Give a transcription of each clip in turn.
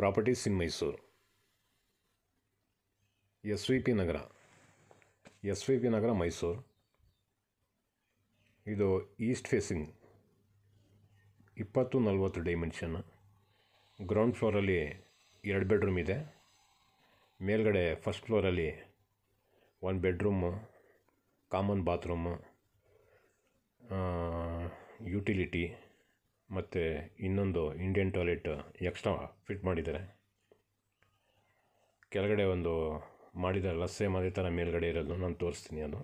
Properties in Mysuru. S V P Nagar. S V P Nagar Mysuru. ಇದು east facing ಇಪ್ಪತ್ತು ನಲ್ವತ್ತು dimension ground ಫ್ಲೋರಲ್ಲಿ ಎರಡು bedroom ಇದೆ. ಮೇಲ್ಗಡೆ ಫಸ್ಟ್ ಫ್ಲೋರಲ್ಲಿ ಒಂದು ಬೆಡ್ರೂಮು ಕಾಮನ್ ಬಾತ್ರೂಮು ಯುಟಿಲಿಟಿ ಮತ್ತು ಇನ್ನೊಂದು ಇಂಡಿಯನ್ ಟಾಯ್ಲೆಟ್ ಎಕ್ಸ್ಟ್ರಾ ಫಿಟ್ ಮಾಡಿದ್ದಾರೆ. ಕೆಳಗಡೆ ಒಂದು ಮಾಡಿದಾರಲ್ಲ ಸೇಮ್ ಅದೇ ಥರ ಮೇಲ್ಗಡೆ ಇರೋದು ನಾನು ತೋರಿಸ್ತೀನಿ ಅದು.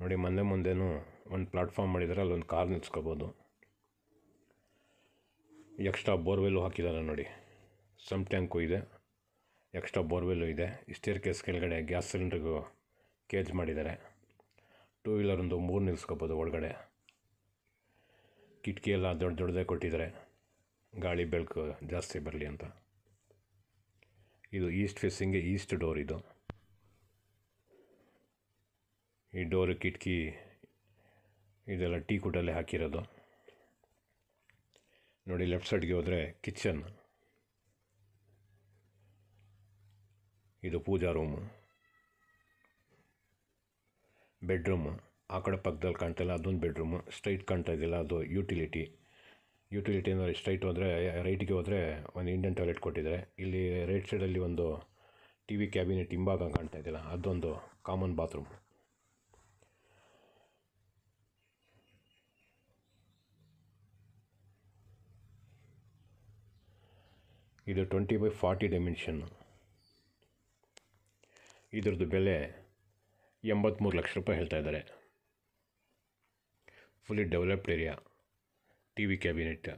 ನೋಡಿ ಮೊನ್ನೆ ಮುಂದೆನೂ ಒಂದು ಪ್ಲಾಟ್ಫಾರ್ಮ್ ಮಾಡಿದ್ದಾರೆ, ಅಲ್ಲೊಂದು ಕಾರ್ ನಿಲ್ಸ್ಕೋಬೋದು. ಎಕ್ಸ್ಟ್ರಾ ಬೋರ್ವೆಲ್ಲು ಹಾಕಿದ್ದಾರೆ ನೋಡಿ. ಸಮ್ ಟ್ಯಾಂಕು ಇದೆ. ಎಕ್ಸ್ಟ್ರಾ ಬೋರ್ವೆಲ್ಲು ಇದೆ. ಸ್ಟೇರ್ ಕೇಸ್ ಕೆಳಗಡೆ ಗ್ಯಾಸ್ ಸಿಲಿಂಡ್ರಿಗೂ ಕೇಜ್ ಮಾಡಿದ್ದಾರೆ. ಟೂ ವೀಲರ್ ಒಂದು ಮೂರು ನಿಲ್ಸ್ಕೋಬೋದು ಒಳಗಡೆ. ಕಿಟಕಿ ಎಲ್ಲ ದೊಡ್ಡ ದೊಡ್ಡದೇ ಕೊಟ್ಟಿದ್ದಾರೆ. ಗಾಳಿ ಬೆಳಕು ಜಾಸ್ತಿ ಬರಲಿ ಅಂತ. ಇದು ಈಸ್ಟ್ ಫೇಸಿಂಗ್ಗೆ ಈಸ್ಟ್ ಡೋರ್ ಇದು. ಈ ಡೋರ್ ಕಿಟಕಿ ಇದೆಲ್ಲ ಟೀ ಕುಟಲ್ಲೇ ಹಾಕಿರೋದು. ನೋಡಿ, ಲೆಫ್ಟ್ ಸೈಡ್ಗೆ ಹೋದರೆ ಕಿಚನ್. ಇದು ಪೂಜಾ ರೂಮು. ಬೆಡ್ರೂಮು. ಆ ಕಡೆ ಪಕ್ಕದಲ್ಲಿ ಕಾಣ್ತಾಯಿಲ್ಲ ಅದೊಂದು ಬೆಡ್ರೂಮು. ಸ್ಟ್ರೈಟ್ ಕಾಣ್ತಾ ಇದೆಯಲ್ಲ ಅದು ಯುಟಿಲಿಟಿ. ಯುಟಿಲಿಟಿ ಅಂದರೆ ಸ್ಟ್ರೈಟ್ ಹೋದರೆ, ರೈಟ್ಗೆ ಹೋದರೆ ಒಂದು ಇಂಡಿಯನ್ ಟಾಯ್ಲೆಟ್ ಕೊಟ್ಟಿದ್ದಾರೆ. ಇಲ್ಲಿ ರೈಟ್ ಸೈಡಲ್ಲಿ ಒಂದು ಟಿ ವಿ ಕ್ಯಾಬಿನೆಟ್ ಹಿಂಭಾಗ ಕಾಣ್ತಾ ಇದೆಯಲ್ಲ ಅದೊಂದು ಕಾಮನ್ ಬಾತ್ರೂಮ್. ಇದು ಟ್ವೆಂಟಿ ಬೈ ಫಾರ್ಟಿ ಡೈಮೆನ್ಷನ್ನು. ಇದ್ರದ್ದು ಬೆಲೆ ಎಂಬತ್ತ್ಮೂರು ಲಕ್ಷ ರೂಪಾಯಿ ಹೇಳ್ತಾ ಇದ್ದಾರೆ. Fully developed area T V cabinet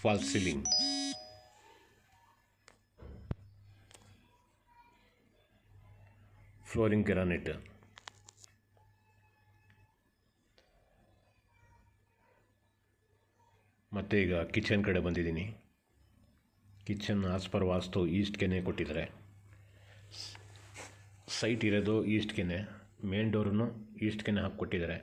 false ceiling flooring granite ಮತ್ತು ಈಗ ಕಿಚನ್ ಕಡೆ ಬಂದಿದ್ದೀನಿ. ಕಿಚನ್ ಆಸ್ ಪರ್ ವಾಸ್ತು ಈಸ್ಟ್ಗೆನೆ ಕೊಟ್ಟಿದ್ದಾರೆ. ಸೈಟ್ ಇರೋದು ಈಸ್ಟ್ಗೆನೆ ಮೇನ್ ಡೋರನ್ನು ಈಸ್ಟ್ಗೆನೆ ಹಾಕಿ ಕೊಟ್ಟಿದ್ದಾರೆ.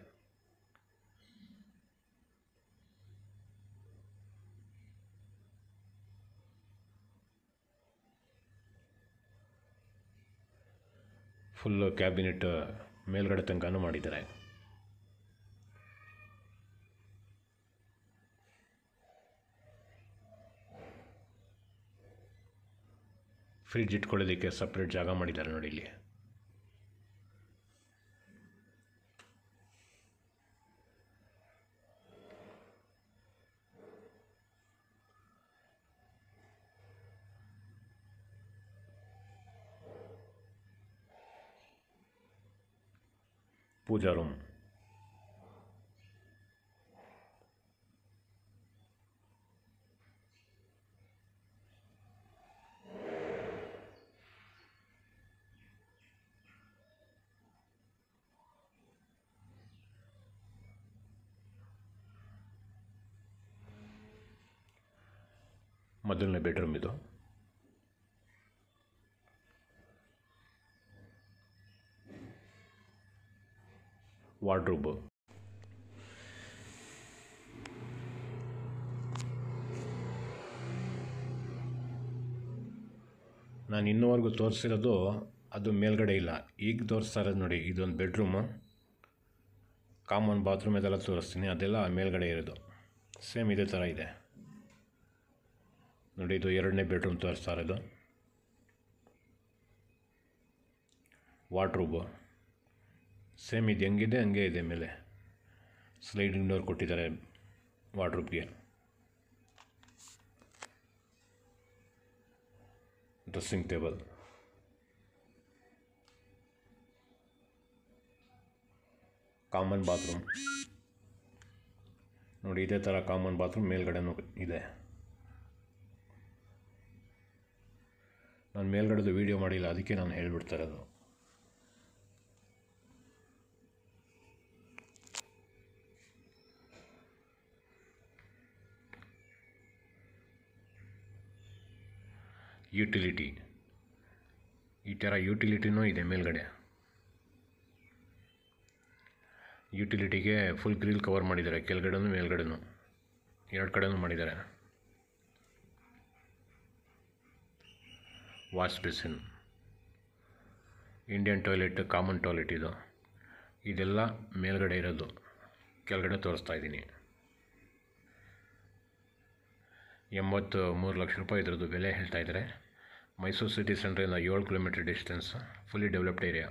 ಫುಲ್ಲು ಕ್ಯಾಬಿನೆಟ್ ಮೇಲ್ಗಡೆ ತನಕನೂ ಮಾಡಿದ್ದಾರೆ. ಫ್ರಿಡ್ಜ್ ಇಟ್ಕೊಳ್ಳೋದಕ್ಕೆ ಸಪ್ರೇಟ್ ಜಾಗ ಮಾಡಿದ್ದಾರೆ ನೋಡಿ ಇಲ್ಲಿ. ಪೂಜಾ ರೂಮ್ ಮೊದಲನೇ ಬೆಡ್ರೂಮ್ ಇದು ವಾರ್ಡ್ರೂಬು. ನಾನು ಇನ್ನೂವರೆಗೂ ತೋರಿಸಿರೋದು ಅದು ಮೇಲ್ಗಡೆ ಇಲ್ಲ. ಈಗ ತೋರಿಸ್ತಾ ಇರೋದು ನೋಡಿ, ಇದೊಂದು ಬೆಡ್ರೂಮು. ಕಾಮನ್ ಬಾತ್ರೂಮ್ ಇದೆಲ್ಲ ತೋರಿಸ್ತೀನಿ, ಅದೆಲ್ಲ ಮೇಲ್ಗಡೆ ಇರೋದು. ಸೇಮ್ ಇದೇ ಥರ ಇದೆ. ನೋಡಿ, ಇದು ಎರಡನೇ ಬೆಡ್ರೂಮ್ ತೋರಿಸ್ತಾ ಇರೋದು ವಾಟ್ರೂಬು ಸೇಮ್ ಇದು ಹೆಂಗಿದೆ ಹಂಗೆ ಇದೆ ಮೇಲೆ. ಸ್ಲೈಡಿಂಗ್ ಡೋರ್ ಕೊಟ್ಟಿದ್ದಾರೆ ವಾಟ್ರೂಬ್ಗೆ ಡ್ರೆಸ್ಸಿಂಗ್ ಟೇಬಲ್ ಕಾಮನ್ ಬಾತ್ರೂಮ್ ನೋಡಿ, ಇದೇ ಥರ ಕಾಮನ್ ಬಾತ್ರೂಮ್ ಮೇಲ್ಗಡೆನೂ ಇದೆ. ನಾನು ಮೇಲ್ಗಡೆದು ವೀಡಿಯೋ ಮಾಡಿಲ್ಲ, ಅದಕ್ಕೆ ನಾನು ಹೇಳಿಬಿಡ್ತಾ ಇರೋದು. ಯುಟಿಲಿಟಿ. ಈ ಥರ ಯುಟಿಲಿಟಿನೂ ಇದೆ ಮೇಲ್ಗಡೆ. ಯುಟಿಲಿಟಿಗೆ ಫುಲ್ ಗ್ರಿಲ್ ಕವರ್ ಮಾಡಿದ್ದಾರೆ. ಕೆಳಗಡೆನೂ ಮೇಲ್ಗಡೆನೂ. ಎರಡು ಕಡೆನೂ ಮಾಡಿದ್ದಾರೆ. Wash basin Indian toilet common toilet ಇದು. ಇದೆಲ್ಲ ಮೇಲ್ಗಡೆ ಇರೋದು. ಕೆಳಗಡೆ ತೋರಿಸ್ತಾ ಇದ್ದೀನಿ. ಎಂಬತ್ತು, ಮೂರು ಲಕ್ಷ ರೂಪಾಯಿ ಇದರದ್ದು ಬೆಲೆ ಹೇಳ್ತಾ ಇದ್ದಾರೆ. ಮೈಸೂರು ಸಿಟಿ ಸೆಂಟ್ರಿಂದ ಏಳು kilometre distance fully developed area